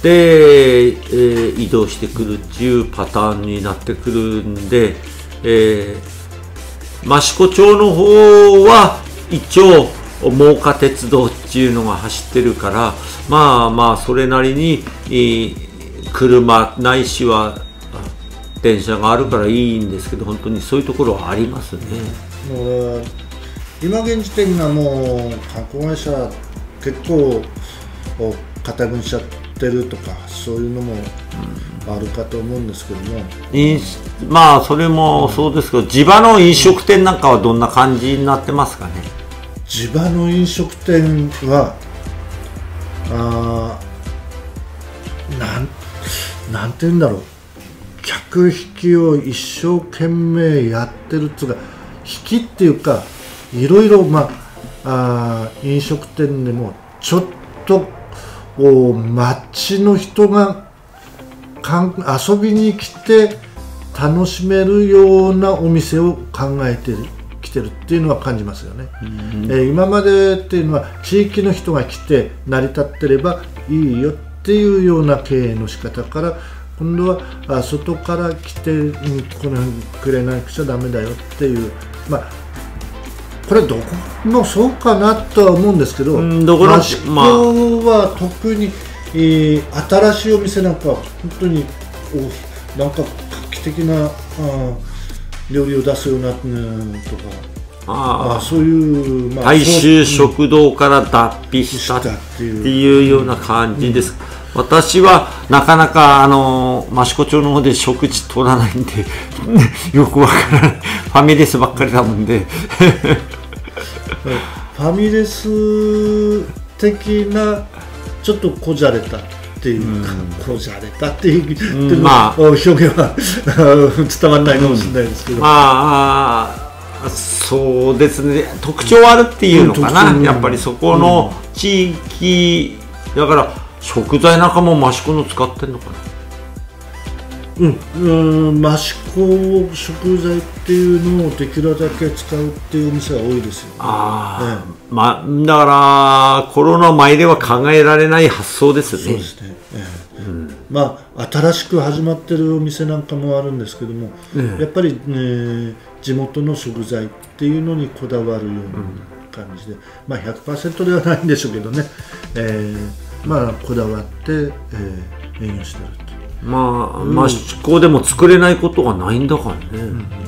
S1: で、えー移動してくるっていうパターンになってくるんで、えー益子町の方は一応真岡鉄道っていうのが走ってるからまあまあそれなりに、車ないしは電車があるからいいんですけど本当にそういうところはありますね。
S2: 今現時点がもう観光会社結構肩分しちゃってるとかそういうのもあるかと思うんですけども、
S1: まあそれもそうですけど地場の飲食店なんかはどんな感じになってますかね？
S2: 地場の飲食店はあなんなんて言うんだろう。客引きを一生懸命やってるっつうか引きっていうかいろいろまああ飲食店でもちょっと街の人がかん遊びに来て楽しめるようなお店を考えてきてるっていうのは感じますよね、うん、えー、今までっていうのは地域の人が来て成り立ってればいいよっていうような経営の仕方から今度はあ外から来て、うん、このくれなくちゃだめだよっていうまあこれどこもそうかなとは思うんですけど、うん、どこの益子は特に、えー、新しいお店なんか本当におなんか画期的なあ料理を出すような、うん、とか。ああそういう、
S1: まあ、大衆食堂から脱皮したっていうような感じです。うん私はなかなかあの益子町の方で食事取らないんで [laughs] よくわからない。ファミレスばっかりだもんで。[laughs]
S2: ファミレス的なちょっとこじゃれたっていうか、うん、こじゃれたっていう、うん、まあ、表現は伝わらないかもしれないですけど、うん、
S1: まあそうですね。特徴あるっていうのかな、やっぱりそこの地域、だから食材なんかも益子の使ってんのかな？
S2: うん、益子食材っていうのをできるだけ使うっていうお店が多いですよ、ね、
S1: ああ、ええ、まあだからコロナ前では考えられない発想ですね。そうですね、え
S2: え。うん、まあ新しく始まってるお店なんかもあるんですけども、ええ、やっぱり、ね、地元の食材っていうのにこだわるような感じで、うん、まあ100%ではないんでしょうけどね、えーまあ、こだわって、えー、営業してる
S1: まあ、まあ、出向でも作れないことがないんだからね、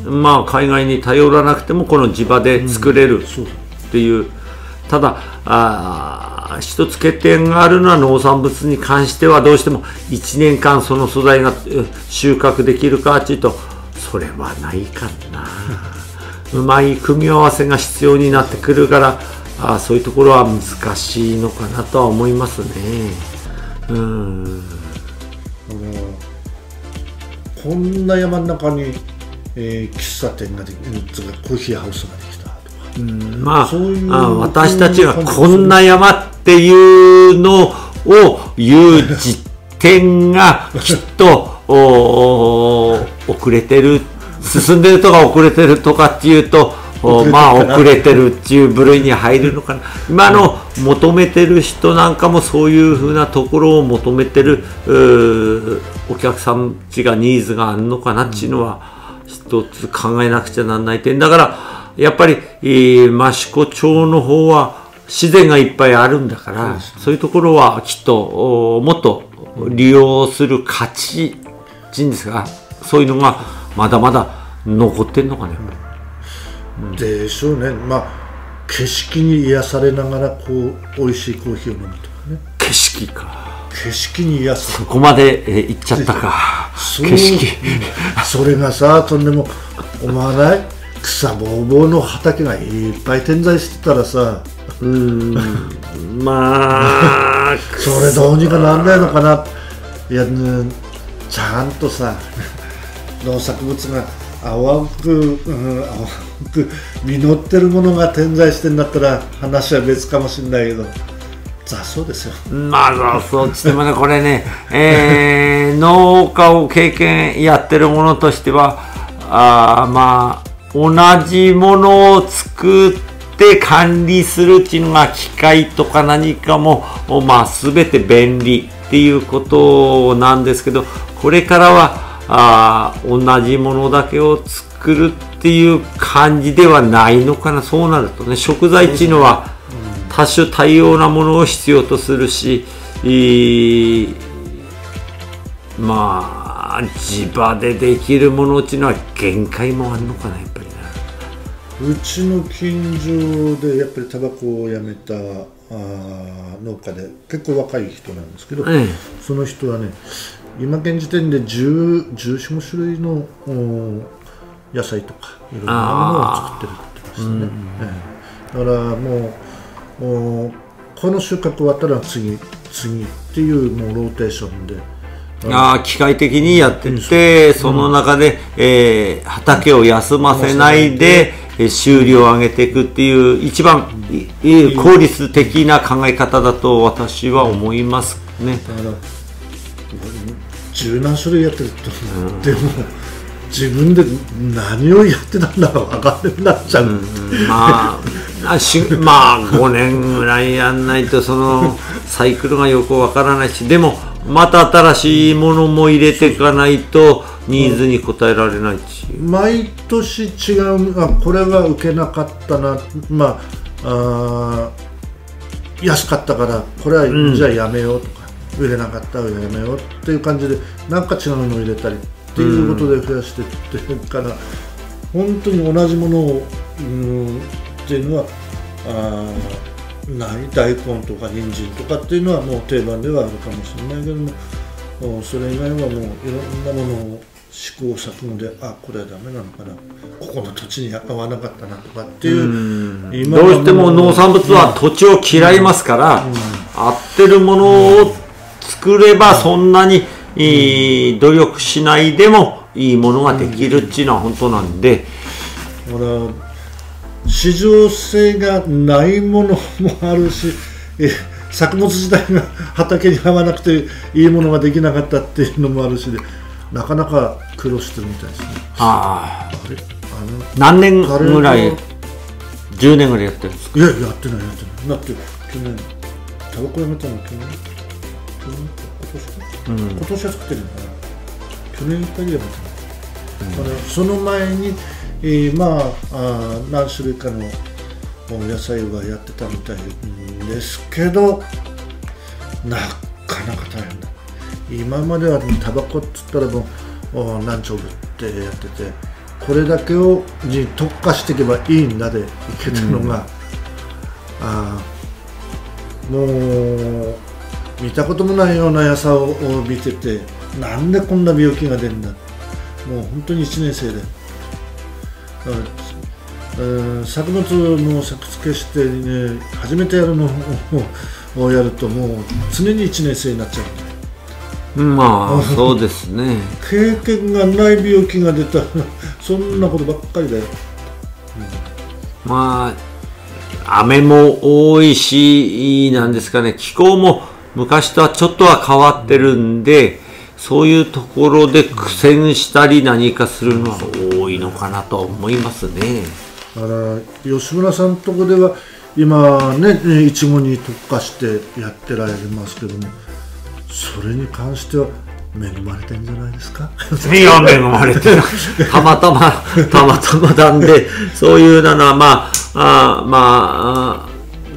S1: うん、まあ、海外に頼らなくてもこの地場で作れるっていう、うん、ただあ一つ欠点があるのは農産物に関してはどうしても1年間その素材が収穫できるかっていうとそれはないかな。[laughs] うまい組み合わせが必要になってくるからあそういうところは難しいのかなとは思いますね。うん
S2: こんな山の中に、えー、喫茶店ができるつかコーヒーハウスができたとか、
S1: うん、まあそういうあ私たちがこんな山っていうのを言う時点がきっと [laughs] お遅れてる進んでるとか遅れてるとかっていうとまあ遅れてるっていう部類に入るのかな。今の求めてる人なんかもそういうふうなところを求めてるお客さんちがニーズがあるのかなっていうのは一つ考えなくちゃなんない点。だからやっぱり、えー、益子町の方は自然がいっぱいあるんだからそういうところはきっともっと利用する価値っていうんですがそういうのがまだまだ残ってんのかね。
S2: でしょうね。まあ景色に癒されながらこう美味しいコーヒーを飲むとかね。
S1: 景色か。
S2: 景色に癒す。
S1: そこまで、えー、行っちゃったか。景色。
S2: それがさとんでも思わない。草ぼうぼうの畑がいっぱい点在してたらさ。うん。
S1: まあ。[laughs]
S2: それどうにかなんないのかな。いや、ね、ちゃんとさ農作物が淡く、うん、淡く実ってるものが点在してんだったら話は別かもしれないけど雑草ですよ。
S1: まあ雑草っつってもね [laughs] これね、えー、農家を経験やってるものとしてはあまあ同じものを作って管理するっていうのが機械とか何かもまあ全て便利っていうことなんですけどこれからはあ同じものだけを作るっていう感じではないのかな。そうなるとね食材っていうのは多種多様なものを必要とするし、まあ地場でできるものっていうのは限界もあるのかなやっぱり
S2: な。うちの近所でやっぱりタバコをやめたあ農家で結構若い人なんですけど、ええ、その人はね今現時点で1415種類の野菜とかいろんなものを作ってるって言ってましたね、うんええ、だからもうこの収穫終わったら次次っていうもうローテーションで。
S1: あ機械的にやってて、その中で、えー、畑を休ませないで、収量を上げていくっていう一番効率的な考え方だと私は思いますね。
S2: 十何種類やってると、うん、でも自分で何をやってたんだか分かんなくなっちゃう、うん、
S1: まあしまあ5年ぐらいやんないとそのサイクルがよく分からないしでもまた新しいものも入れていかないとニーズに応えられないし、
S2: 毎年違う。あこれは受けなかったな。まああ安かったからこれはじゃあやめようとか、うん、売れなかったらやめようっていう感じでなんか違うのを入れたりっていうことで増やしていってから、本当に同じものを、うん、っていうのはあない大根とか人参とかっていうのはもう定番ではあるかもしれないけどもそれ以外はもういろんなものを試行錯誤であこれはダメなのかなここの土地に合わなかったなとかっていう
S1: どうしても農産物は土地を嫌いますから、合ってるものを作ればそんなに、いい努力しないでもいいものができるっていうのは本当なんで。
S2: うん市場性がないものもあるし作物自体が畑に合わなくていいものができなかったっていうのもあるしでなかなか苦労してるみたいですね。あ
S1: あれ？何年ぐらい10年ぐらいやってるんですか？
S2: いややってないやってない。だって去年タバコやめたの？去年？今年か、うん、今年は作ってるのかな。去年いっぱいやめうん、その前にえー、まああ何種類かの野菜はやってたみたいですけどなかなか大変だ。今まではタバコっつったらもう何丁ぶってやっててこれだけをに特化していけばいいんだでいけたのが、うん、あもう見たこともないような野菜を見ててなんでこんな病気が出るんだ。もう本当に1年生で。作物の作付けして、ね、初めてやるのをやるともう常に1年生になっちゃ
S1: う。まあそうですね。
S2: 経験がない病気が出たそんなことばっかりだよ、
S1: うん、まあ雨も多いしなんですかね気候も昔とはちょっとは変わってるんで、そういうところで苦戦したり何かするのは多いのかなと思いますね。
S2: だから吉村さんのとこでは今ねいちごに特化してやってられますけどもそれに関しては恵まれてんじゃないですか？
S1: いや恵まれてたまたまたまたまなんでそういうのはまああまあ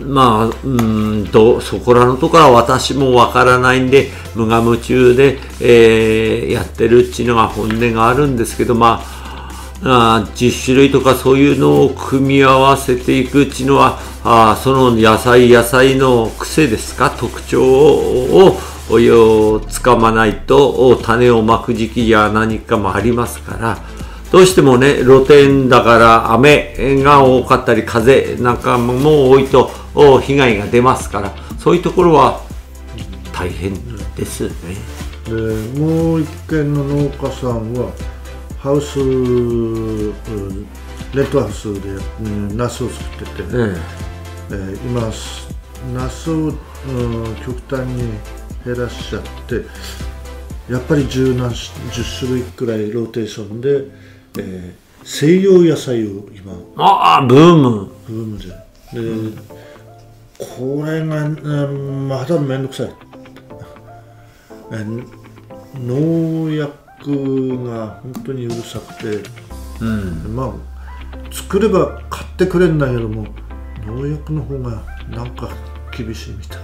S1: まあ、うんと、そこらのところは私もわからないんで、無我夢中で、えー、やってるっていうのが本音があるんですけど、まあ、あ10種類とかそういうのを組み合わせていくっていうのは、あその野菜野菜の癖ですか、特徴を、をつかまないと種をまく時期や何かもありますから、どうしてもね、露天だから雨が多かったり、風なんかも多いと被害が出ますから、そういうところは大変ですね。
S2: でもう一軒の農家さんは、ハウス、レッドハウスで、うん、ナスを作ってて、ええ。ー、今、ナスを、うん、極端に減らしちゃって、やっぱり十何10種類くらいローテーションで、えー、西洋野菜を今
S1: ああブーム。
S2: ブームでで、うん、これが、うん、まだ面倒くさい、えー、農薬が本当にうるさくて、うん、まあ作れば買ってくれるんだけども農薬の方がなんか厳しいみたい。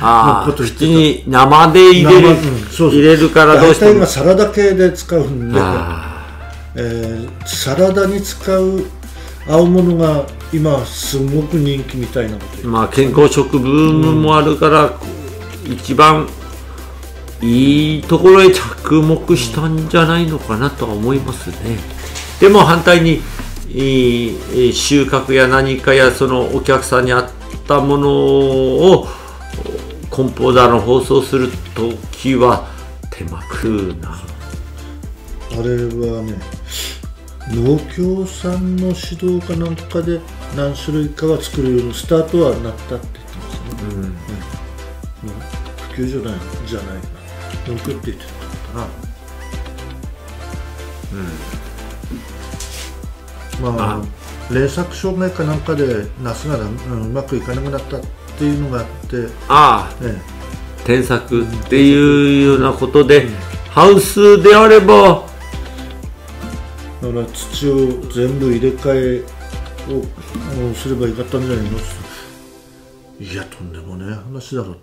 S1: ああ、[laughs] 口に生で入れる、うん、そうそう。入れるからどうして
S2: も。今サラダ系で使うんで、えー、サラダに使う青物が今すごく人気みたいな
S1: ことまあ健康食ブームもあるから、うん、一番いいところへ着目したんじゃないのかなとは思いますね。でも反対に収穫や何かやそのお客さんに合ったものをコンポーザーの放送する時は手間食うなあ
S2: れはね農協さんの指導かなんかで何種類かは作るようにスタートはなったって言ってますね、うんうん、普及じゃないじゃない農協って言ってたかな。うん。まあ連作障害かなんかでナスが、うん、うまくいかなくなったっていうのがあって。
S1: ああ、ええ、添削っていうようなことで、うん、ハウスであれば
S2: だから土を全部入れ替えをすればよかったんじゃないの？いやとんでもね話だろって、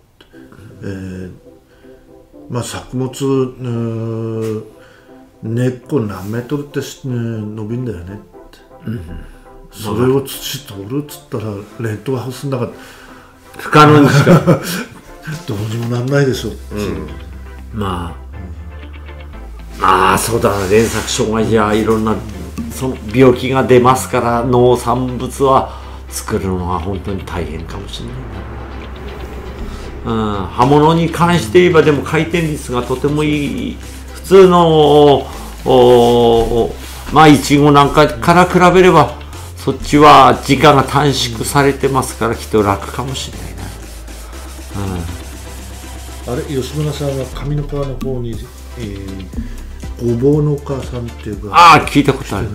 S2: えー、まあ作物根っこ何メートルって、伸びんだよねって、うん、それを土取るっつったらレッドハウスの中
S1: 不可能にしか。[laughs]
S2: どうにもなんないでしょう、うん、
S1: まあまあそうだな連作障害じゃいろんなその病気が出ますから農産物は作るのは本当に大変かもしれない。な、うん、刃物に関して言えばでも回転率がとてもいい普通のまあいちごなんかから比べればそっちは時間が短縮されてますからきっと楽かもしれないな、
S2: うん、あれ吉村さんは上の川の方に、えーごぼうのお母さんっていうか
S1: ああ聞いたことある。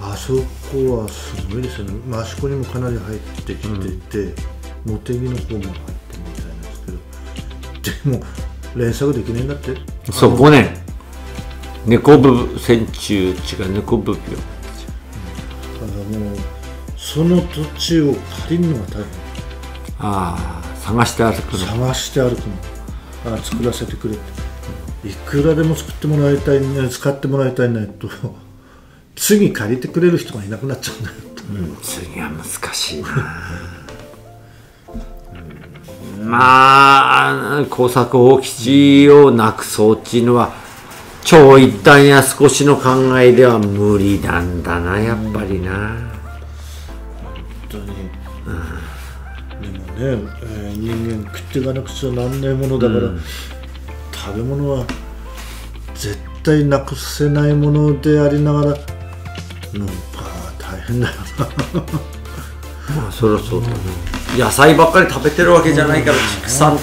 S2: あそこはすごいですよね。益子にもかなり入ってきていて、うん、茂木の方も入ってるみたいなんですけど。でも連作できないんだって。
S1: そこね猫部線中違う猫部病。だ
S2: からもうその土地を借りるのが大変。
S1: ああ探して歩くの。
S2: 探して歩くの。あ作らせてくれっていくらでも作ってもらいたいね使ってもらいたいねと [laughs] 次借りてくれる人がいなくなっちゃうんだよ、
S1: うん、次は難しいな。まあ工作放棄地をなくそうっていうのは超一旦や少しの考えでは無理なんだなやっぱりな、本
S2: 当に、うん、でもね、えー、人間食っていかなくちゃなんないものだから、うん食べ物は絶対なくせないものでありながらなんか大変だよな。
S1: まあそりゃそうだ。ね、野菜ばっかり食べてるわけじゃないから畜産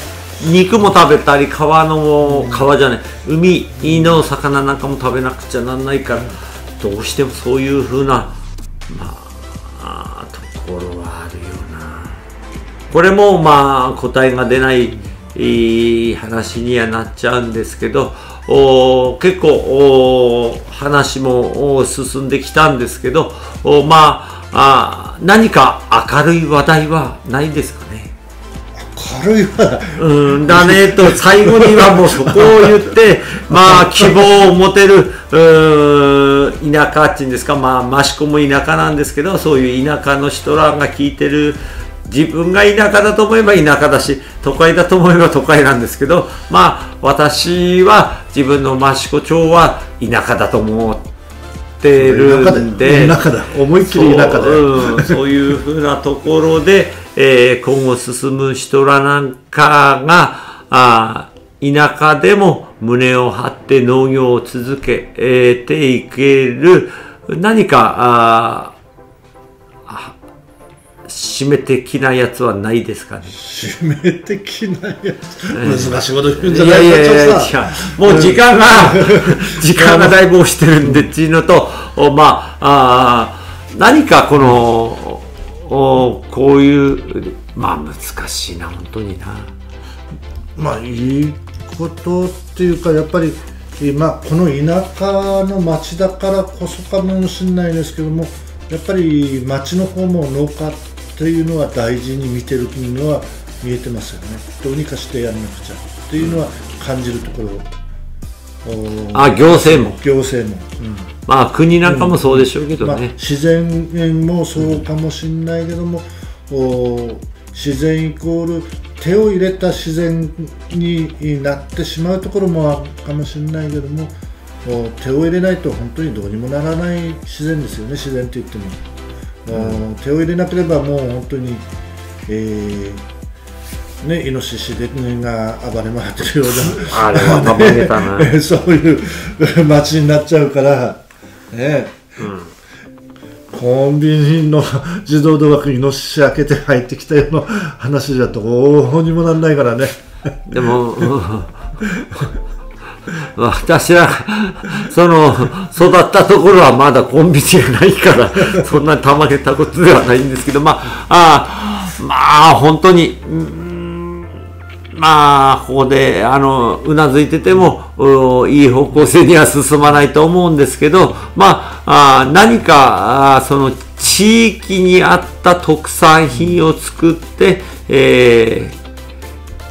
S1: 肉も食べたり川の川じゃない。海の魚なんかも食べなくちゃなんないからどうしてもそういうふうなまあところはあるよな。これもまあ答えが出ないいい話にはなっちゃうんですけどお結構話も進んできたんですけどおまああ何か明るい話題はないんですかね？
S2: 明るい話題？
S1: うんだねと最後にはもうそこを言って [laughs] まあ希望を持てる田舎っていうんですかまあ益子も田舎なんですけどそういう田舎の人らが聞いてる自分が田舎だと思えば田舎だし都会だと思えば都会なんですけどまあ私は自分の益子町は田舎だと思ってるんで。
S2: 田舎だ。思いっきり田舎だ
S1: そう,、うん、そういうふうなところで、えー、今後進む人らなんかがあ田舎でも胸を張って農業を続けていける何かあ締め的なやつはないですかね。
S2: 締め的なやつ、難しいこと言うんじゃないか。いやいやいや
S1: もう時間が時間がだいぶ押してるんでっていうのとまああ何かこのおこういうまあ難しいな本当にな
S2: まあいいことっていうかやっぱりまあこの田舎の町だからこそかもしれないですけどもやっぱり町の方も農家っというのは大事に見てるのは見えてますよね。どうにかしてやらなくちゃ。というのは感じるところ。
S1: あ行政も。
S2: 行政も、うん、
S1: まあ国なんかもそうでしょうけどね、うん。まあ、
S2: 自然もそうかもしれないけども、お自然イコール手を入れた自然になってしまうところもあるかもしれないけども手を入れないと本当にどうにもならない自然ですよね。自然といっても、うん、手を入れなければもう本当に、えーね、イノシシでが暴れ回ってるようなあれは暴れたなそういう街になっちゃうからね、うん。コンビニの自動ドアにイノシシ開けて入ってきたような話だとどうにもなんないからね。
S1: でも、[laughs] 私は、その、育ったところはまだコンビニがないから、そんなにたまげたことではないんですけど、まあ、あまあ、本当に、まあ、ここで、あの、うなずいてても、いい方向性には進まないと思うんですけど、まあ、あ何か、あその、地域に合った特産品を作って、えー、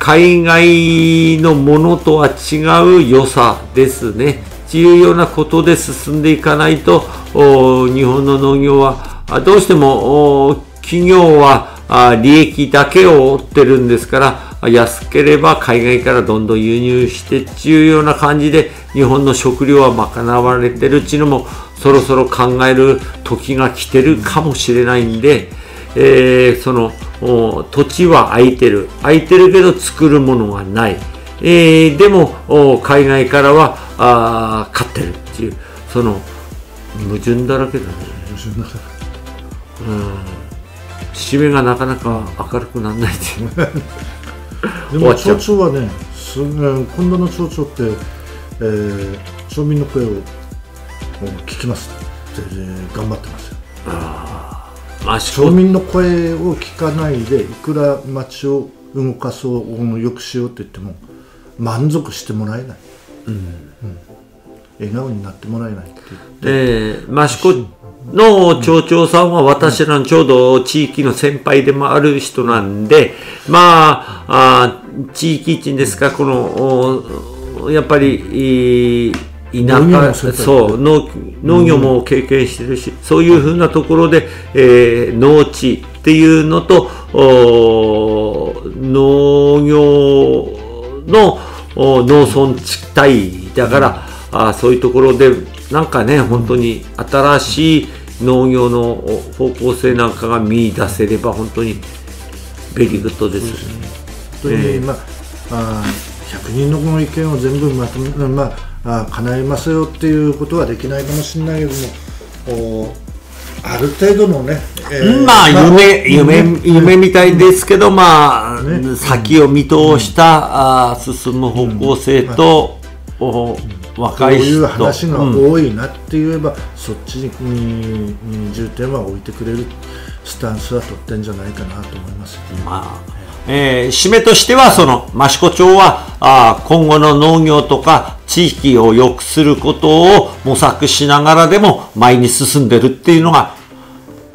S1: 海外のものとは違う良さですね。重要なことで進んでいかないと、日本の農業は、どうしても企業は利益だけを追ってるんですから、安ければ海外からどんどん輸入して重要な感じで日本の食料は賄われてるっていうのもそろそろ考える時が来てるかもしれないんで、えー、その土地は空いてる。空いてるけど作るものがない、えー、でも海外からはあ買ってるっていう。その矛盾だらけだね。矛盾だらけうん。締めがなかなか明るくならないっていう。[laughs]
S2: でも町長はねす今度の町長って、えー、町民の声を聞きますって、頑張ってますよ。ああ町民の声を聞かないでいくら町を動かそうよくしようと言っても満足してもらえない、うん。うん、笑顔になってもらえないって
S1: 言って、益子の町長さんは私らのちょうど地域の先輩でもある人なんで、まあ、あ地域人ですか、この、やっぱり、田舎そう農農業も経験してるし、うん、そういうふうなところで、えー、農地っていうのと農業の農村地帯だから、うん、あそういうところでなんかね本当に新しい農業の方向性なんかが見出せれば本当にvery good です。
S2: 本当に、えー、まあ100人の意見を全部まとめ、まああ叶えますよっていうことはできないかもしれないけどもある程度のね、
S1: えー、まあ夢、夢、夢みたいですけど、まあ、ね、先を見通した、うん、あ進む方向性と、うん、若い人。そういう
S2: 話が多いなって言えば、うん、そっちに重点は置いてくれるスタンスは取ってんじゃないかなと思います、ま
S1: あえー、締めとしては、その、益子町は、あ今後の農業とか地域を良くすることを模索しながらでも前に進んでるっていうのが、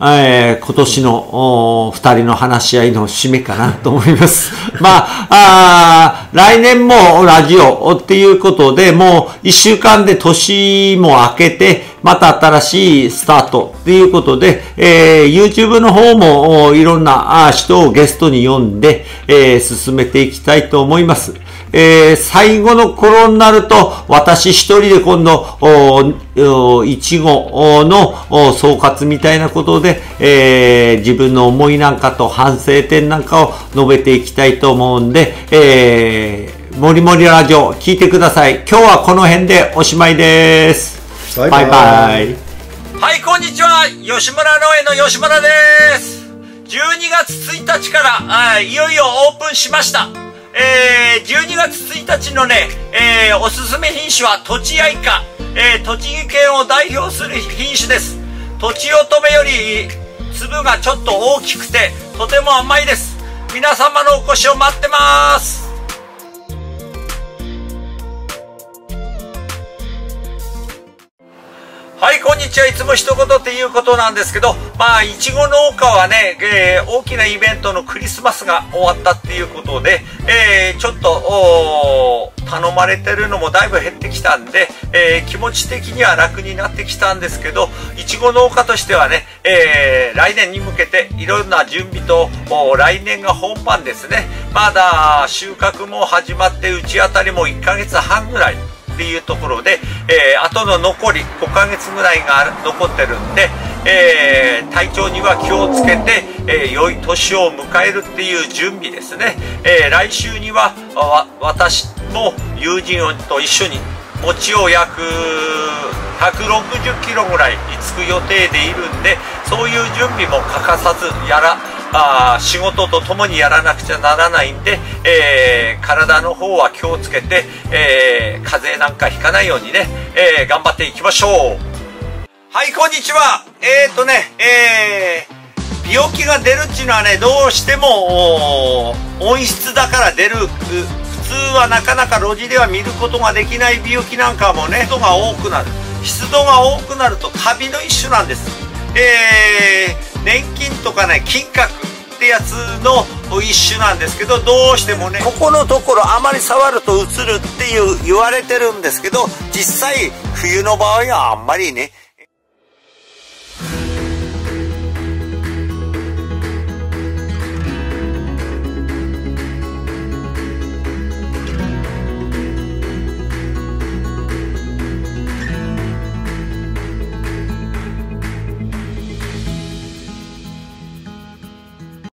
S1: えー、今年の二人の話し合いの締めかなと思います。[laughs] まあ、あ来年もラジオっていうことで、もう一週間で年も明けて、また新しいスタートっていうことで、えー、YouTube の方もいろんな人をゲストに呼んで、えー、進めていきたいと思います。えー、最後の頃になると、私一人で今度、いちごの総括みたいなことで、えー、自分の思いなんかと反省点なんかを述べていきたいと思うんで、えー、もりもりラジオ聞いてください。今日はこの辺でおしまいです。バイバイ。バイバイはい、こんにちは。吉村農園の吉村です。12月1日からいよいよオープンしました。えー、12月1日のね、えー、おすすめ品種はとちあいか、えー、栃木県を代表する品種です。とちおとめより粒がちょっと大きくて、とても甘いです。皆様のお越しを待ってます。ににちはいつも一言っていうことなんですけど、まあ、いちご農家はね、えー、大きなイベントのクリスマスが終わったっていうことで、えー、ちょっと、頼まれてるのもだいぶ減ってきたんで、えー、気持ち的には楽になってきたんですけど、いちご農家としてはね、えー、来年に向けていろんな準備と、来年が本番ですね。まだ収穫も始まって打ち当たりも1ヶ月半ぐらい。っていうところで、えー、後の残り5ヶ月ぐらいが残ってるんで、えー、体調には気をつけて、えー、良い年を迎えるっていう準備ですね、えー、来週には私も友人と一緒に餅を焼く160キロぐらいつく予定でいるんでそういう準備も欠かさずやらあ仕事とともにやらなくちゃならないんで、えー、体の方は気をつけて、えー、風邪なんかひかないようにね、えー、頑張っていきましょう。はいこんにちは。えーとねえ、病気が出るっていうのはねどうしても温室だから出る普通はなかなか路地では見ることができない病気なんかもね人が多くなる。湿度が多くなるとカビの一種なんです。えー、年金とかね金閣ってやつの一種なんですけどどうしてもねここのところあまり触ると映るっていう言われてるんですけど実際冬の場合はあんまりね